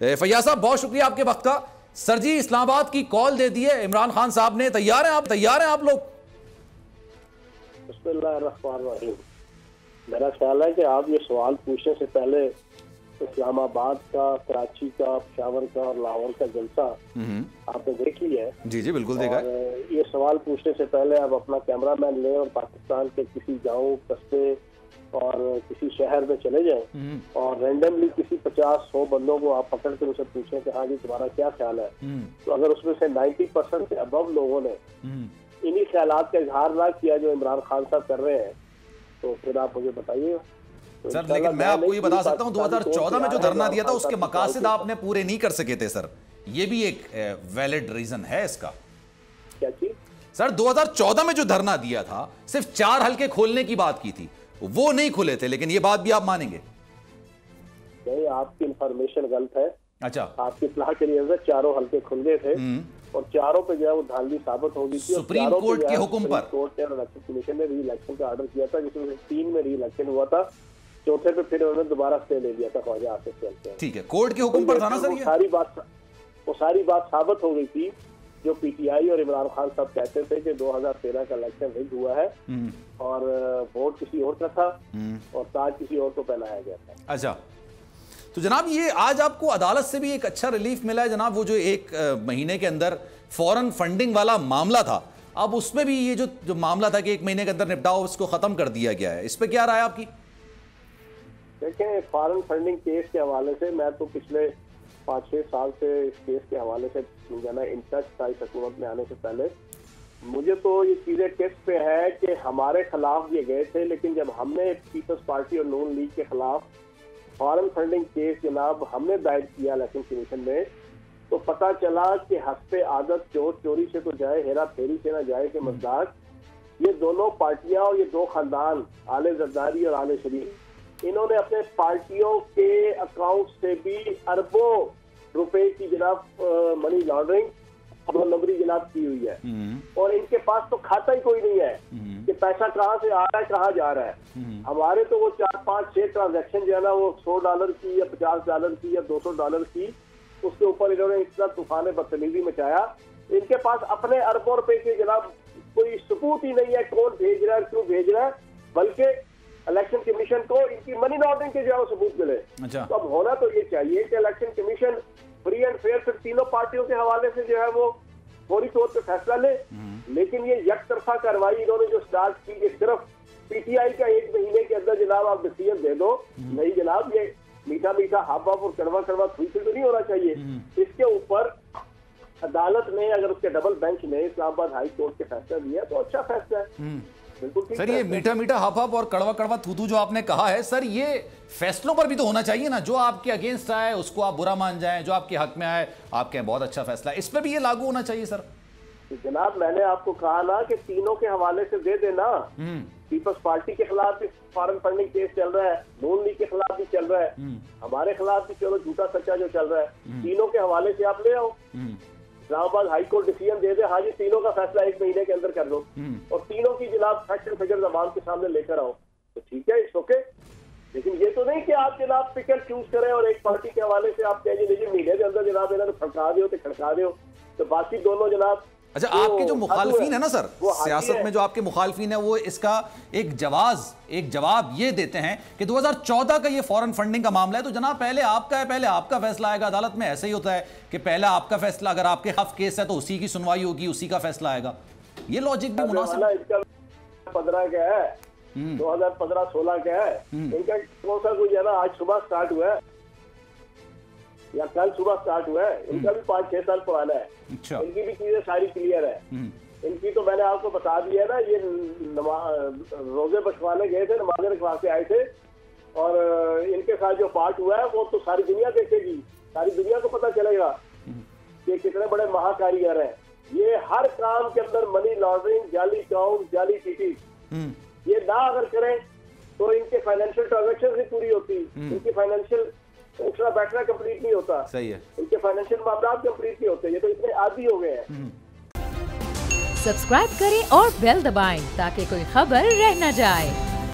फैयाज साहब बहुत शुक्रिया आपके वक्त का। सर जी इस्लामाबाद की कॉल दे दी है। इमरान खान साहब ने तैयार हैं आप? तैयार हैं आप लोग? मेरा ख्याल है कि आप ये सवाल पूछने से पहले इस्लामाबाद का कराची का पशावर का और लाहौर का जलसा आपने देख लिया है। जी जी बिल्कुल देखा ये सवाल पूछने से पहले आप अपना कैमरा मैन लें और पाकिस्तान के किसी गाँव कस्बे और किसी शहर में चले जाएँ और रैंडमली किसी पचास सौ बंदों को आप पकड़ कर उसे पूछें कि हाँ जी तुम्हारा क्या ख्याल है? तो अगर उसमें से नाइन्टी परसेंट से अबव लोगों ने इन्हीं ख्याल का इजहार ना किया जो इमरान खान साहब कर रहे हैं तो फिर आप मुझे बताइए। तो सर लेकिन मैं आपको ये बता सकता हूँ 2014 में जो धरना दिया था उसके मकासद आपने पूरे नहीं कर सके थे सर। ये भी एक वैलिड रीजन है इसका। क्या चीज़? सर 2014 में जो धरना दिया था सिर्फ़ चार हल्के खोलने की बात की थी। वो नहीं खुले थे लेकिन ये बात भी आप मानेंगे। नहीं आपकी इंफॉर्मेशन गलत है। अच्छा। आपकी इतलाह के लिए चारों हल्के खुल गए थे और चारों पे जो है वो धांधली साबित हो गई थी सुप्रीम कोर्ट के हुक्म पर। कोर्ट ने इलेक्शन कमीशन ने री इलेक्शन का ऑर्डर किया था जिसमें तीन में री इलेक्शन हुआ था। चौथे पे फिर उन्होंने दोबारा स्टे ले लिया था ख्वाजा आसिफ से ठीक है कोर्ट के हुक्म पर था ना सर ये? सारी बात वो सारी बात साबित हो गई थी जो पीटीआई और इमरान खान साहब कहते थे कि 2013 का इलेक्शन रिग हुआ है। वोट किसी और का था और ताज किसी और को पहनाया गया था। अच्छा। तो जनाब ये आज आपको अदालत से भी एक अच्छा रिलीफ मिला है जनाब वो जो एक महीने के अंदर फॉरेन फंडिंग वाला मामला था। अब उसमें भी ये जो जो मामला था कि एक महीने के अंदर निपटाओ उसको खत्म कर दिया गया है। इस पर क्या राय आपकी? देखें फॉरेन फंडिंग केस के हवाले से मैं तो पिछले पाँच छः साल से इस केस के हवाले से जाना इन टच था इस हुकूमत में आने से पहले। मुझे तो ये चीज़ें टेस्ट पे है कि हमारे खिलाफ ये गए थे, लेकिन जब हमने पीपल्स पार्टी और नून लीग के खिलाफ फॉरन फंडिंग केस जनाब हमने दायर किया इलेक्शन कमीशन में तो पता चला कि हँसते आदत चोर चोरी से तो जाए, हेरा फेरी से ना जाए के मजदार ये दोनों पार्टियाँ और ये दो खानदान, आले जरदारी और आले शरीफ इन्होंने अपने पार्टियों के अकाउंट से भी अरबों रुपए की जनाब मनी लॉन्ड्रिंग नंबरी जनाब की हुई है। और इनके पास तो खाता ही कोई नहीं है कि पैसा कहाँ से आ रहा है कहाँ जा रहा है। हमारे तो वो चार पाँच छह ट्रांजेक्शन जो है ना वो सौ डॉलर की या पचास डॉलर की या दो सौ डॉलर की उसके ऊपर इन्होंने इतना तूफ़ान बदतमीजी मचाया। इनके पास अपने अरबों रुपए के जनाब कोई सबूत ही नहीं है कौन भेज रहा है क्यों भेज रहा है बल्कि इलेक्शन कमीशन को इनकी मनी लॉन्ड्रिंग के जो है सबूत मिले। अच्छा। तो अब होना तो ये चाहिए कि election commission free and fair फिर तीनों पार्टियों के हवाले से जो है वो फौरी तौर पर फैसला ले। लेकिन ये तरफा कार्रवाई इन्होंने जो स्टार्ट की सिर्फ़ पीटीआई का एक महीने के अंदर जनाब आप डिसीज़न दे दो। नहीं जनाब ये मीठा मीठा हाफ़ हाफ़ और कड़वा कड़वा थ्री तो नहीं होना चाहिए। इसके ऊपर अदालत ने अगर उसके डबल बेंच ने इस्लामाबाद हाई कोर्ट के फैसला दिया तो अच्छा फैसला है। सर ये मीठा मीठा हाफ़ हाफ़ और कड़वा कड़वा थूथू जो आपने कहा है सर ये फैसलों पर भी तो होना चाहिए ना। जो आपके अगेंस्ट आए उसको आप बुरा मान जाएँ जो आपके हक में आए आपके बहुत अच्छा फैसला। इस पर भी ये लागू होना चाहिए सर। जनाब मैंने आपको कहा ना कि तीनों के हवाले से दे देना। पीपल्स पार्टी के खिलाफ भी फॉरन फंडिंग केस चल रहा है नून लीग के खिलाफ भी चल रहा है। हमारे खिलाफ भी चलो झूठा सच्चा जो चल रहा है। तीनों के हवाले से आप ले आओ। इस्लामाबाद हाईकोर्ट डिसीज़न दे दे हाँ जी तीनों का फैसला एक महीने के अंदर कर दो और तीनों की जनाब फैक्ट एंड फिगर जबान के सामने लेकर आओ। तो ठीक है इट्स ओके लेकिन ये तो नहीं कि आप जनाब पिकर चूज़ करें और एक पार्टी के हवाले से आप कहेंगे लेकिन महीने के अंदर जनाब इन्होंने खड़का दो तो खड़का दो तो बाकी दोनों जनाब अच्छा तो आपके जो मुखालफीन है ना सर सियासत में जो आपके मुखालफीन है वो इसका एक जवाब एक जवाब ये देते हैं कि 2014 का ये फॉरेन फंडिंग का मामला है। तो जनाब पहले आपका है पहले आपका फैसला आएगा। अदालत में ऐसे ही होता है कि पहले आपका फैसला अगर आपके खिलाफ केस है तो उसी की सुनवाई होगी उसी का फैसला आएगा। ये लॉजिक भी मुनासिब पंद्रह का है हम्म। दो हज़ार पंद्रह सोलह का है। हम्म। इनका कौन सा कोई है ना आज सुबह स्टार्ट हुआ है। या कल सुबह स्टार्ट हुआ है। इनका हम्म। भी पाँच छह साल पुराना है। अच्छा। इनकी भी चीज़ें सारी क्लियर है। हम्म। इनकी तो मैंने आपको बता दिया ना ये रोज़े बछवाने गए थे नमाजे रखवा के आए थे। और इनके साथ जो पार्ट हुआ है वो तो सारी दुनिया देखेगी। सारी दुनिया को पता चलेगा हम्म। कि कितने बड़े महाकारीगर हैं। ये हर काम के अंदर मनी लॉन्ड्रिंग जाली काउंट जाली टीटी ये ना अगर करें तो इनके फाइनेंशियल ट्रांजेक्शन भी पूरी होती। इनकी फाइनेंशियल उठना बैठना कंप्लीट नहीं होता। सही है। इनके फाइनेंशियल मामला कंप्लीट नहीं होते ये तो इतने आदि हो गए हैं। सब्सक्राइब करें और बेल दबाएँ ताकि कोई खबर रह न जाए।